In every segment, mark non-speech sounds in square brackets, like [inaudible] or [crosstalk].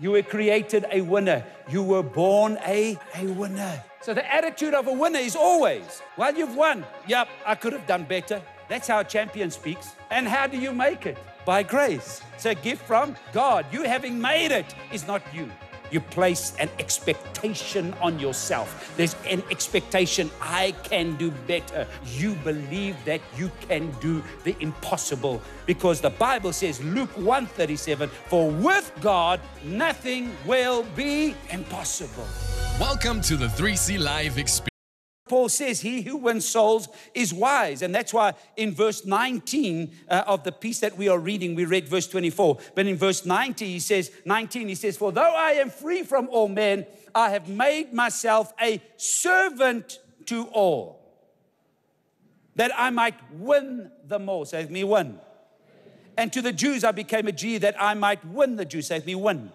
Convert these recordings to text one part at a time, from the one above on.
You were created a winner. You were born a, a winner. So the attitude of a winner is always, well, you've won. Yep, I could have done better. That's how a champion speaks. And how do you make it? By grace. It's a gift from God. You having made it is not you. You place an expectation on yourself. There's an expectation, I can do better. You believe that you can do the impossible because the Bible says, Luke 137, for with God nothing will be impossible. Welcome to the 3C Live experience. Paul says, He who wins souls is wise. And that's why in verse 19 uh, of the piece that we are reading, we read verse 24. But in verse 90, he says, 19, he says, For though I am free from all men, I have made myself a servant to all, that I might win them all. Say me, win. And to the Jews I became a Jew that I might win the Jews. Say me, win.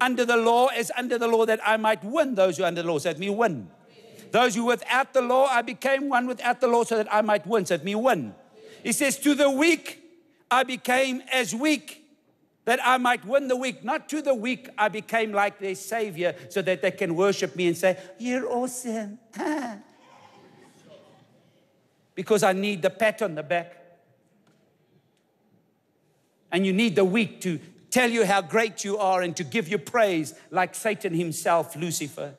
Under the law as under the law that I might win those who are under the law. Say me, win. Those who without the law, I became one without the law so that I might win. So let me win. He says, To the weak, I became as weak that I might win the weak. Not to the weak, I became like their Savior so that they can worship me and say, You're awesome. [laughs] because I need the pat on the back. And you need the weak to tell you how great you are and to give you praise like Satan himself, Lucifer.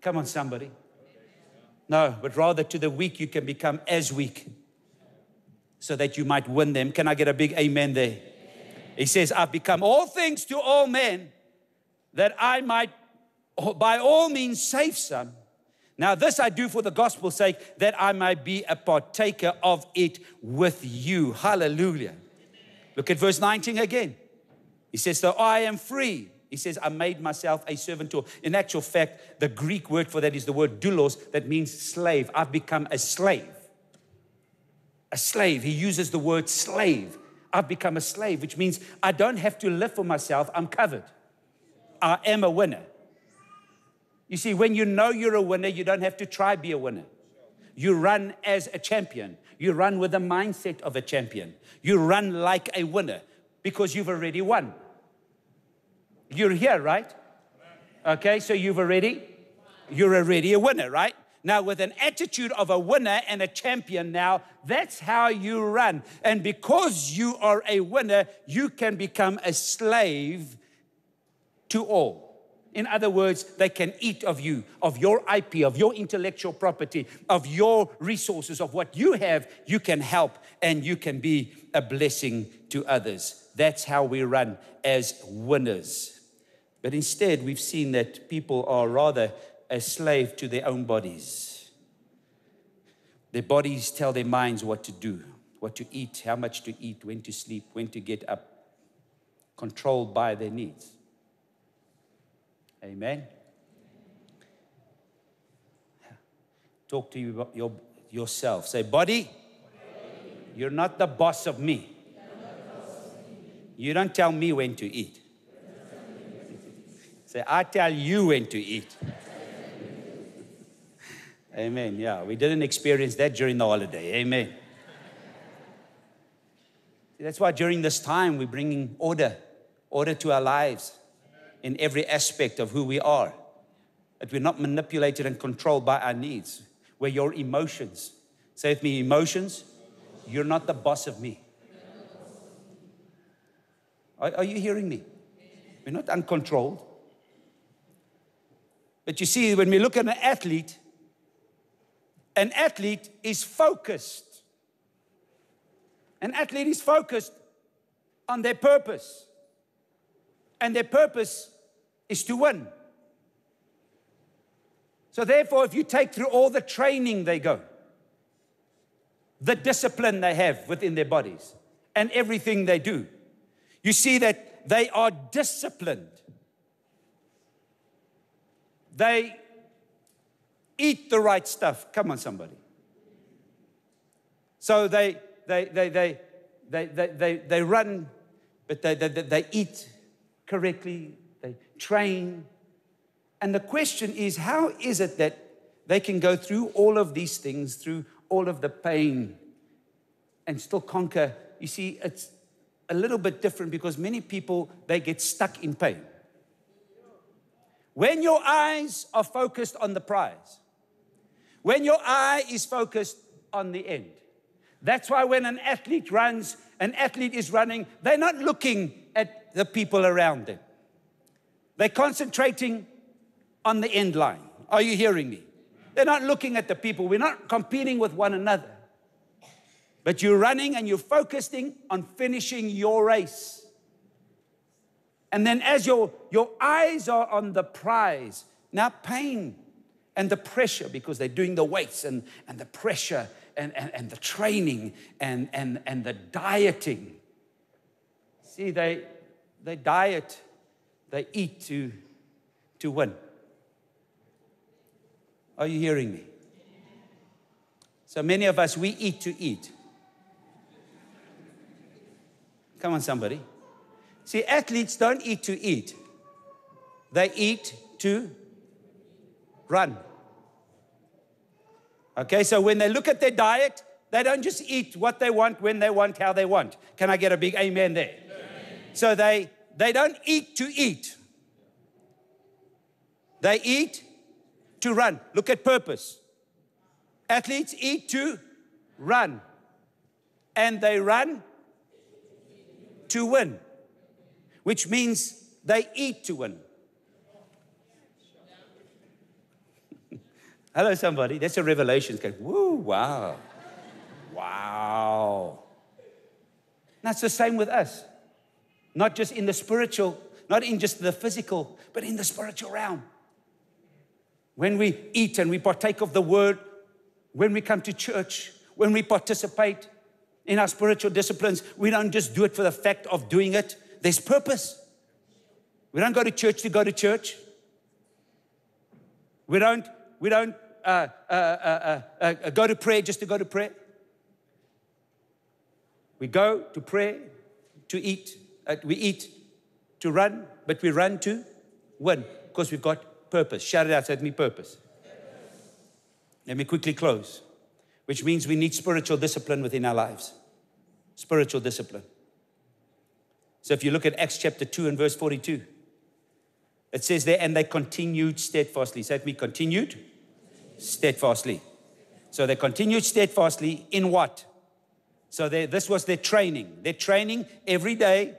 Come on, somebody. No, but rather to the weak, you can become as weak so that you might win them. Can I get a big amen there? Amen. He says, I've become all things to all men that I might by all means save some. Now, this I do for the gospel's sake, that I might be a partaker of it with you. Hallelujah. Look at verse 19 again. He says, So I am free he says, I made myself a servant to. In actual fact, the Greek word for that is the word doulos, that means slave. I've become a slave. A slave. He uses the word slave. I've become a slave, which means I don't have to live for myself. I'm covered. I am a winner. You see, when you know you're a winner, you don't have to try to be a winner. You run as a champion. You run with the mindset of a champion. You run like a winner because you've already won. You're here, right? Okay, so you've already, you're already a winner, right? Now, with an attitude of a winner and a champion, now that's how you run. And because you are a winner, you can become a slave to all. In other words, they can eat of you, of your IP, of your intellectual property, of your resources, of what you have. You can help and you can be a blessing to others. That's how we run as winners. But instead, we've seen that people are rather a slave to their own bodies. Their bodies tell their minds what to do, what to eat, how much to eat, when to sleep, when to get up, controlled by their needs. Amen. Talk to you your, yourself. Say, body, you're not the boss of me. You don't tell me when to eat. Say, I tell you when to eat. Amen. Yeah, we didn't experience that during the holiday. Amen. That's why during this time we're bringing order, order to our lives in every aspect of who we are. That we're not manipulated and controlled by our needs. Where your emotions, say with me, emotions, you're not the boss of me. Are, are you hearing me? We're not uncontrolled. But you see, when we look at an athlete, an athlete is focused. An athlete is focused on their purpose. And their purpose is to win. So, therefore, if you take through all the training they go, the discipline they have within their bodies, and everything they do, you see that they are disciplined. They eat the right stuff. Come on, somebody. So they, they, they, they, they, they, they, they run, but they, they, they eat correctly, they train. And the question is how is it that they can go through all of these things, through all of the pain, and still conquer? You see, it's, a little bit different because many people they get stuck in pain. When your eyes are focused on the prize, when your eye is focused on the end. That's why when an athlete runs, an athlete is running, they're not looking at the people around them. They're concentrating on the end line. Are you hearing me? They're not looking at the people. We're not competing with one another. But you're running and you're focusing on finishing your race. And then as your, your eyes are on the prize, now pain and the pressure, because they're doing the weights and, and the pressure and, and, and the training and, and, and the dieting. See, they, they diet, they eat to, to win. Are you hearing me? So many of us, we eat to eat. Come on, somebody. See, athletes don't eat to eat, they eat to run. Okay, so when they look at their diet, they don't just eat what they want, when they want, how they want. Can I get a big amen there? Amen. So they, they don't eat to eat, they eat to run. Look at purpose. Athletes eat to run, and they run to win, which means they eat to win. [laughs] Hello, somebody. That's a revelation. It's going, woo, wow. wow. That's the same with us. Not just in the spiritual, not in just the physical, but in the spiritual realm. When we eat and we partake of the word, when we come to church, when we participate, in our spiritual disciplines, we don't just do it for the fact of doing it, there's purpose. We don't go to church to go to church. We don't, we don't uh uh, uh, uh, uh, go to prayer just to go to prayer. We go to pray, to eat. Uh, we eat to run, but we run to win because we've got purpose. Shout it out, say me purpose. Let me quickly close, which means we need spiritual discipline within our lives spiritual discipline. So if you look at Acts chapter 2 and verse 42, it says there, and they continued steadfastly. Say we continued steadfastly. So they continued steadfastly in what? So they, this was their training. Their training every day,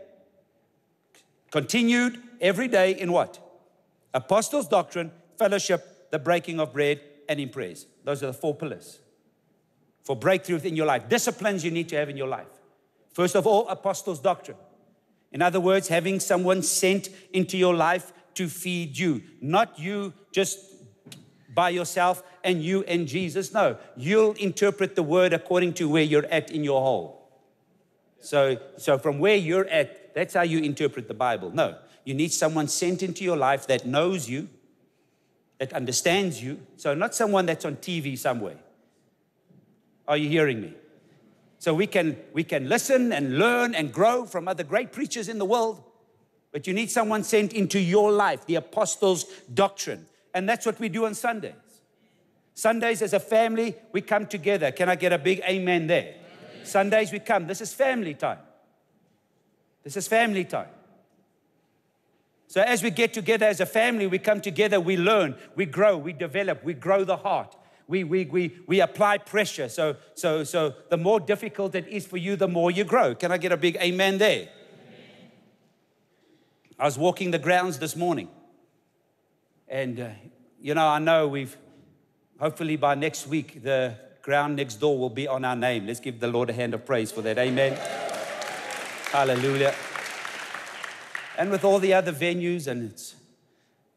continued every day in what? Apostles' doctrine, fellowship, the breaking of bread, and in prayers. Those are the four pillars for breakthrough in your life. Disciplines you need to have in your life. First of all, apostles' doctrine. In other words, having someone sent into your life to feed you, not you just by yourself and you and Jesus. No, you'll interpret the word according to where you're at in your hole. So, so from where you're at, that's how you interpret the Bible. No, you need someone sent into your life that knows you, that understands you. So, not someone that's on TV somewhere. Are you hearing me? So we can, we can listen and learn and grow from other great preachers in the world, but you need someone sent into your life, the apostles' doctrine. And that's what we do on Sundays. Sundays, as a family, we come together. Can I get a big amen there? Amen. Sundays, we come. This is family time. This is family time. So, as we get together as a family, we come together, we learn, we grow, we develop, we grow the heart we, we, we, we apply pressure. So, so, so the more difficult it is for you, the more you grow. Can I get a big amen there? Amen. I was walking the grounds this morning. And, uh, you know, I know we've, hopefully by next week, the ground next door will be on our name. Let's give the Lord a hand of praise for that. Amen. Hallelujah. And with all the other venues, and it's,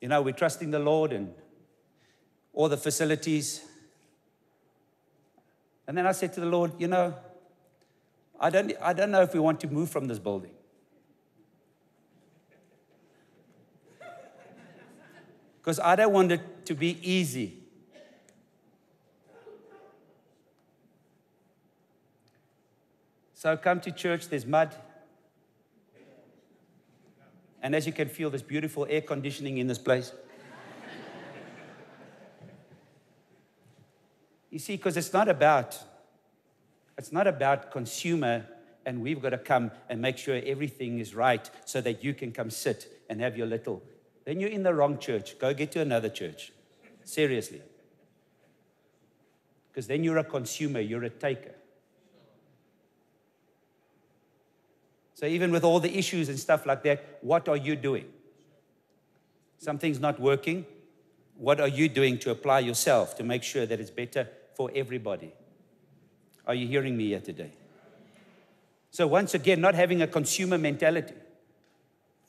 you know, we're trusting the Lord and all the facilities. And then I said to the Lord, you know, I don't, I don't know if we want to move from this building. [laughs] Because I don't want it to be easy. So come to church, there's mud. And as you can feel, there's beautiful air conditioning in this place. You see, because it's not about it's not about consumer and we've got to come and make sure everything is right so that you can come sit and have your little. Then you're in the wrong church. Go get to another church. Seriously. Because then you're a consumer, you're a taker. So, even with all the issues and stuff like that, what are you doing? Something's not working. What are you doing to apply yourself to make sure that it's better for everybody? Are you hearing me here today? So, once again, not having a consumer mentality.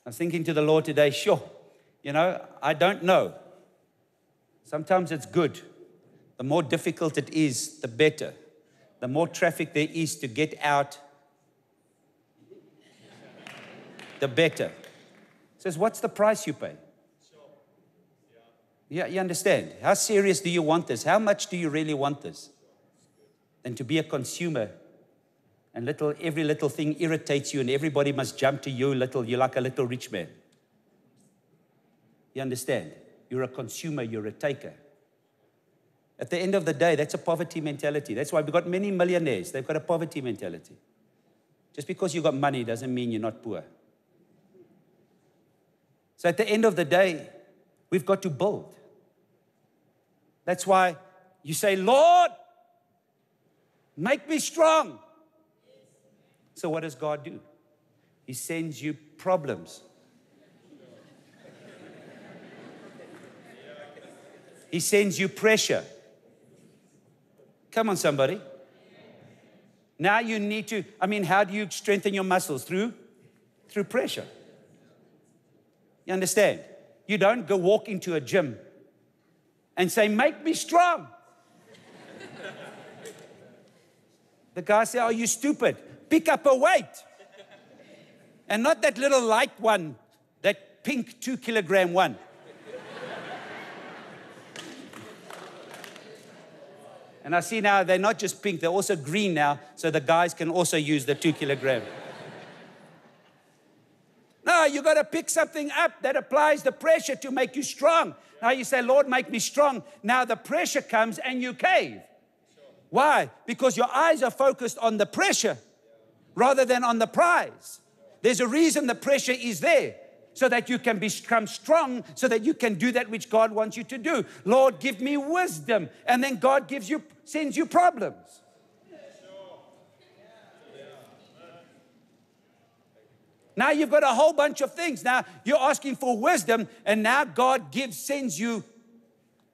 I was thinking to the Lord today, sure, you know, I don't know. Sometimes it's good. The more difficult it is, the better. The more traffic there is to get out the better. Says, what's the price you pay? Yeah, you understand. How serious do you want this? How much do you really want this? Than to be a consumer and little every little thing irritates you and everybody must jump to you little you're like a little rich man. You understand? You're a consumer, you're a taker. At the end of the day, that's a poverty mentality. That's why we've got many millionaires. They've got a poverty mentality. Just because you've got money doesn't mean you're not poor. So at the end of the day, we've got to build. That's why you say, Lord, make me strong. So what does God do? He sends you problems. He sends you pressure. Come on, somebody. Now you need to, I mean, how do you strengthen your muscles? Through? Through pressure. You understand? You don't go walk into a gym and say, Make me strong. the guy say, Are you stupid? Pick up a weight. And not that little light one, that pink two kilogram one. And I see now they're not just pink, they're also green now, so the guys can also use the two kilogram. You got to pick something up that applies the pressure to make you strong. Now you say, Lord, make me strong. Now the pressure comes and you cave. Why? Because your eyes are focused on the pressure rather than on the prize. There's a reason the pressure is there so that you can become strong, so that you can do that which God wants you to do. Lord, give me wisdom. And then God gives you, sends you problems. Now you've got a whole bunch of things. Now you're asking for wisdom, and now God gives, sends you.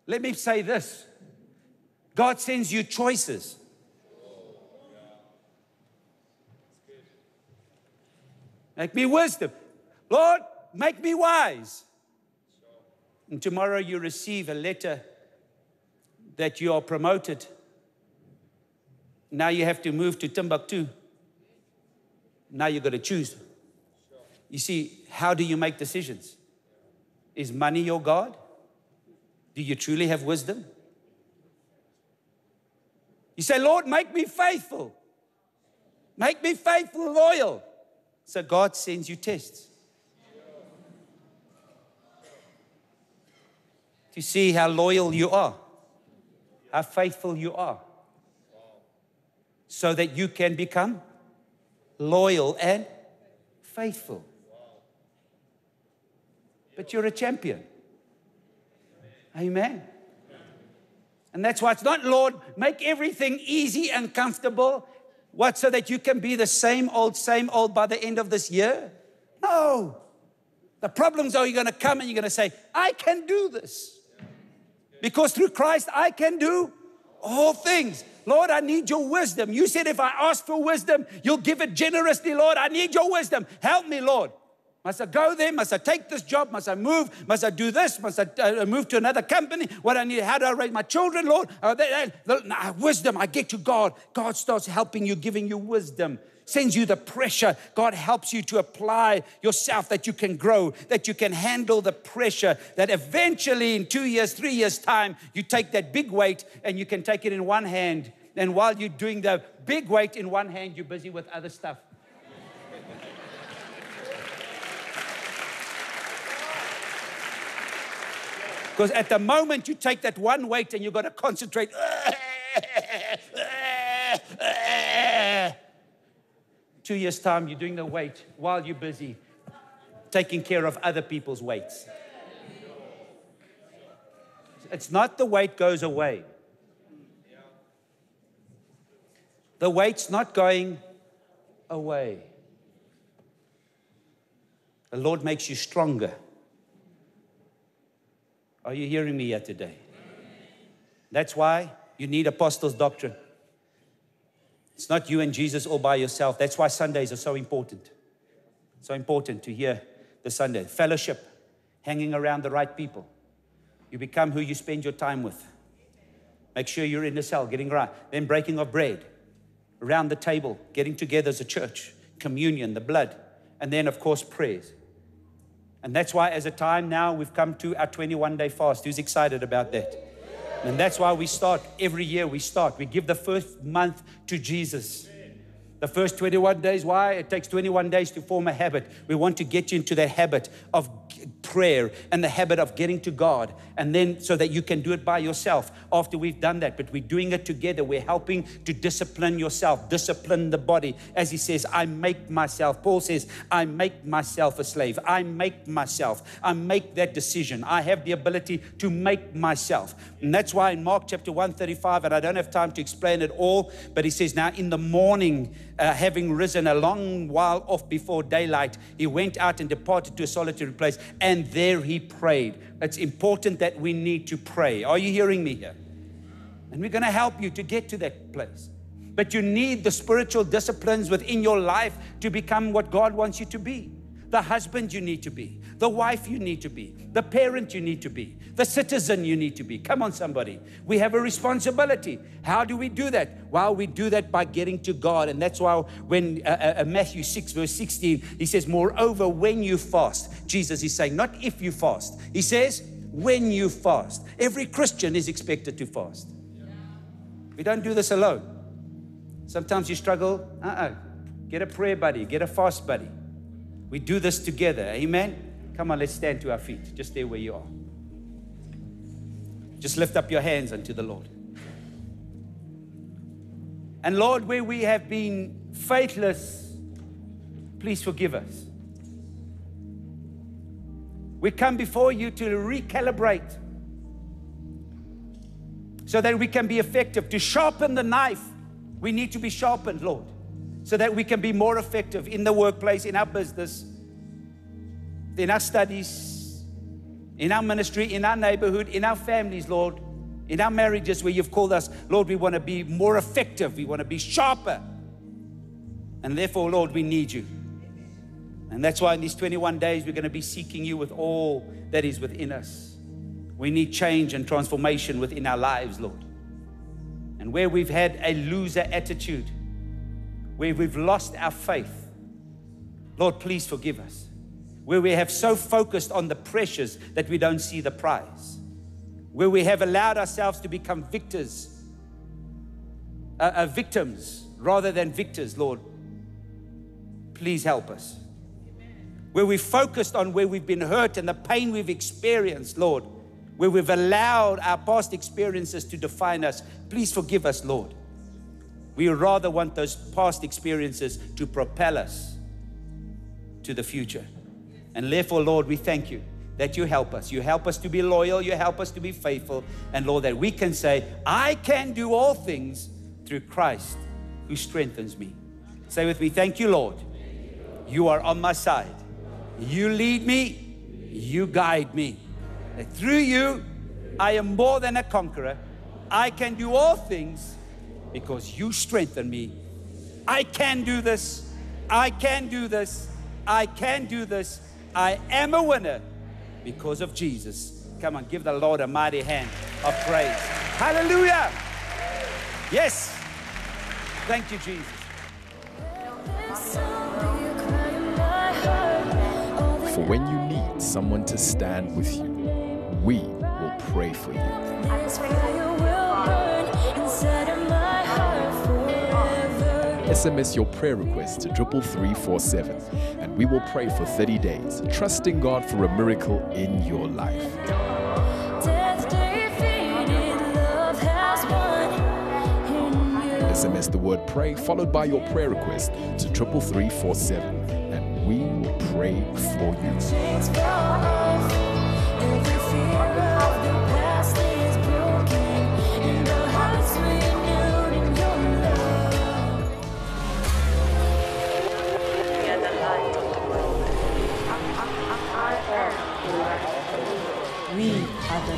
Let me say this God sends you choices. Make me wisdom. Lord, make me wise. And tomorrow you receive a letter that you are promoted. Now you have to move to Timbuktu. Now you've got to choose. You see, how do you make decisions? Is money your God? Do you truly have wisdom? You say, Lord, make me faithful. Make me faithful, loyal. So God sends you tests. To see how loyal you are, how faithful you are, so that you can become loyal and faithful but you're a champion. Amen. And that's why it's not, Lord, make everything easy and comfortable. What, so that you can be the same old, same old by the end of this year? No. The problems are you're going to come and you're going to say, I can do this. Because through Christ, I can do all things. Lord, I need your wisdom. You said if I ask for wisdom, you'll give it generously, Lord. I need your wisdom. Help me, Lord. Must I go there? Must I take this job? Must I move? Must I do this? Must I uh, move to another company? What I need? How do I raise my children, Lord? Uh, they, they, nah, wisdom. I get to God. God starts helping you, giving you wisdom, sends you the pressure. God helps you to apply yourself that you can grow, that you can handle the pressure. That eventually, in two years, three years' time, you take that big weight and you can take it in one hand. And while you're doing the big weight in one hand, you're busy with other stuff. Because at the moment you take that one weight and you've got to concentrate. [laughs] two years' time, you're doing the weight while you're busy taking care of other people's weights. It's not the weight goes away. The weight's not going away. The Lord makes you stronger. Are you hearing me yet today? That's why you need apostles' doctrine. It's not you and Jesus all by yourself. That's why Sundays are so important. So important to hear the Sunday. Fellowship, hanging around the right people. You become who you spend your time with. Make sure you're in the cell, getting right. Then breaking of bread, around the table, getting together as a church, communion, the blood, and then, of course, prayers. And that's why, as a time now, we've come to our 21 day fast. Who's excited about that? And that's why we start every year. We start. We give the first month to Jesus. The first 21 days, why? It takes 21 days to form a habit. We want to get you into the habit of prayer and the habit of getting to God, and then so that you can do it by yourself after we've done that. But we're doing it together. We're helping to discipline yourself, discipline the body. As he says, I make myself, Paul says, I make myself a slave. I make myself. I make that decision. I have the ability to make myself. And that's why in Mark chapter 135, and I don't have time to explain it all, but he says, Now in the morning, uh, having risen a long while off before daylight, he went out and departed to a solitary place, and there he prayed. It's important that we need to pray. Are you hearing me here? And we're going to help you to get to that place. But you need the spiritual disciplines within your life to become what God wants you to be. The husband you need to be, the wife you need to be, the parent you need to be, the citizen you need to be. Come on, somebody. We have a responsibility. How do we do that? Well, we do that by getting to God. And that's why when uh, uh, uh Matthew 6, verse 16, he says, Moreover, when you fast, Jesus is saying, not if you fast, he says, when you fast. Every Christian is expected to fast. We don't do this alone. Sometimes you struggle. Uh uh Get a prayer buddy, get a fast buddy. We do this together. Amen. Come on, let's stand to our feet. Just stay where you are. Just lift up your hands unto the Lord. And Lord, where we have been faithless, please forgive us. We come before you to recalibrate so that we can be effective. To sharpen the knife, we need to be sharpened, Lord so that we can be more effective in the workplace, in our business, in our studies, in our ministry, in our neighborhood, in our families, Lord, in our marriages where you've called us. Lord, we want to be more effective, we want to be sharper. And therefore, Lord, we need you. And that's why in these 21 days, we're going to be seeking you with all that is within us. We need change and transformation within our lives, Lord. And where we've had a loser attitude, where we've lost our faith, Lord, please forgive us. Where we have so focused on the pressures that we don't see the prize. Where we have allowed ourselves to become victors, uh, uh, victims rather than victors, Lord, please help us. Where we focused on where we've been hurt and the pain we've experienced, Lord, where we've allowed our past experiences to define us, please forgive us, Lord. We rather want those past experiences to propel us to the future. And therefore, Lord, we thank you that you help us. You help us to be loyal, you help us to be faithful. And Lord, that we can say, I can do all things through Christ who strengthens me. Say with me, Thank you, Lord. You are on my side. You lead me, you guide me. That through you, I am more than a conqueror. I can do all things because you strengthen me. I can do this. I can do this. I can do this. I am a winner because of Jesus. Come on, give the Lord a mighty hand of praise. Hallelujah. Yes. Thank you, Jesus. For when you need someone to stand with you, we will pray for you. SMS your prayer request to 33347 and we will pray for 30 days, trusting God for a miracle in your life. SMS the word pray followed by your prayer request to 33347 and we will pray for you.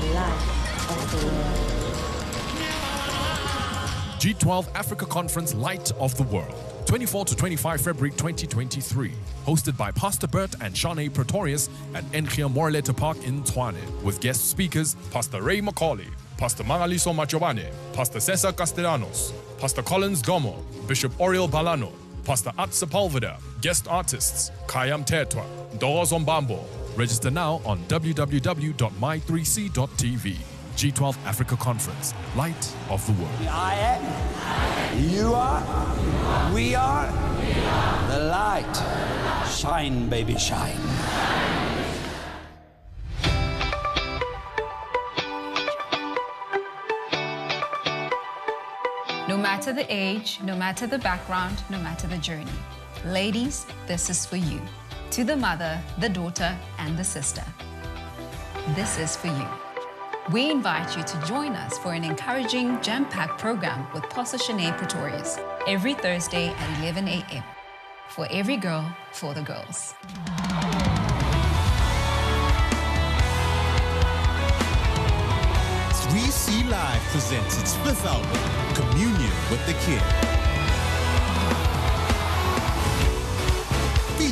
Are the of the world. G12 Africa Conference Light of the World, 24 to 25 February 2023. Hosted by Pastor Bert and Charné Pretorius at Engia Moreleta Park in Tshwane. With guest speakers Pastor Ray McCauley, Pastor Mangaliso Machobane, Pastor Cesar Castellanos, Pastor Collins Gomo, Bishop Oriel Balano, Pastor Atsa Palveda, guest artists Khaya Mthethwa, Doro Zombambo. Register now on www.my3c.tv. G12 Africa Conference, Light of the World. I am. You are. We are. The light. Shine, baby, shine. No matter the age, no matter the background, no matter the journey. Ladies, this is for you. To the mother, the daughter, and the sister. This is for you. We invite you to join us for an encouraging, jam packed program with Pastor Charné Pretorius every Thursday at 11 a.m. For every girl, for the girls. 3C Live presents its fifth album, Communion with the Kid.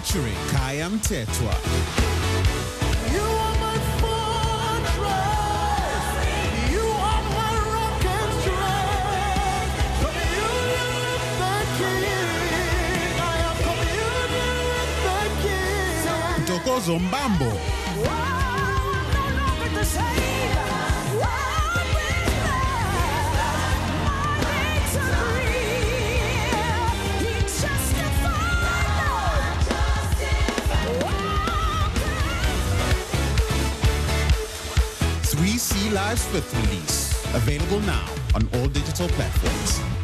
Featuring Khaya Mthethwa. You are C fifth release. Available now on all digital platforms.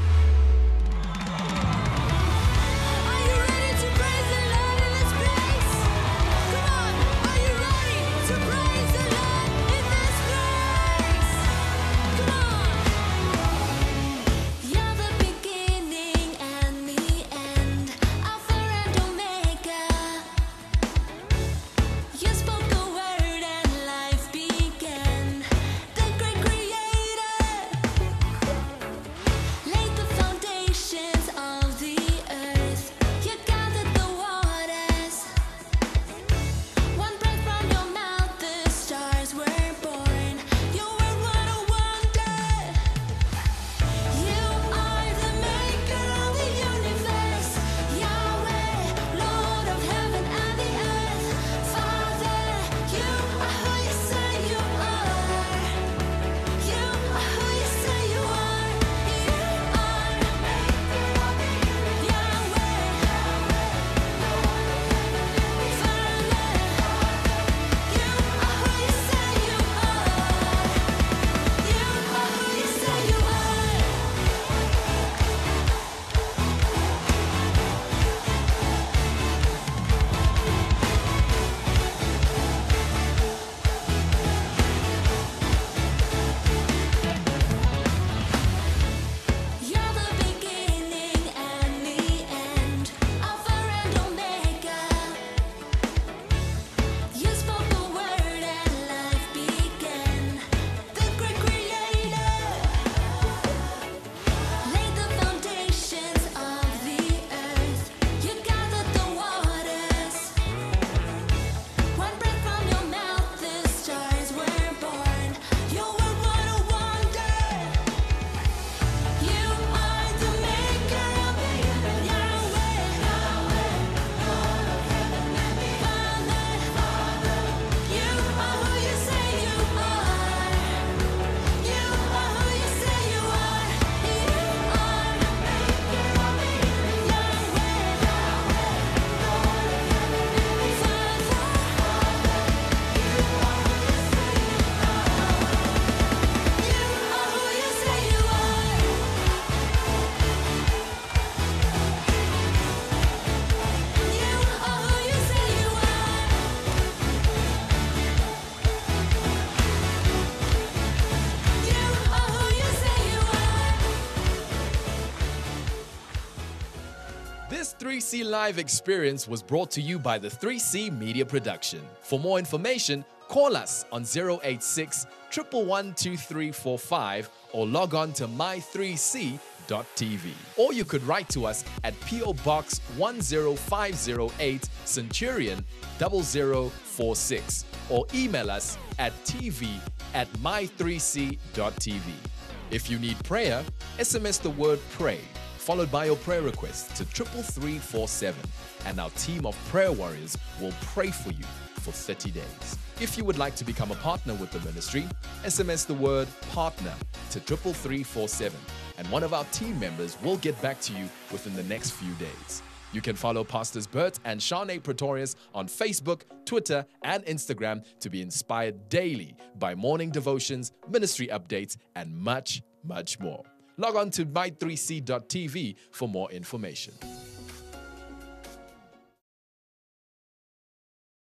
Live experience was brought to you by the 3C Media Production. For more information, call us on 086 1112345 or log on to my3c.tv. Or you could write to us at PO Box 10508 Centurion 0046 or email us at tv at my3c.tv. If you need prayer, SMS the word pray followed by your prayer request to 33347 and our team of prayer warriors will pray for you for 30 days. If you would like to become a partner with the ministry, SMS the word partner to 33347 and one of our team members will get back to you within the next few days. You can follow Pastors Bert and Charné Pretorius on Facebook, Twitter, and Instagram to be inspired daily by morning devotions, ministry updates, and much, much more. Log on to my3c.tv for more information.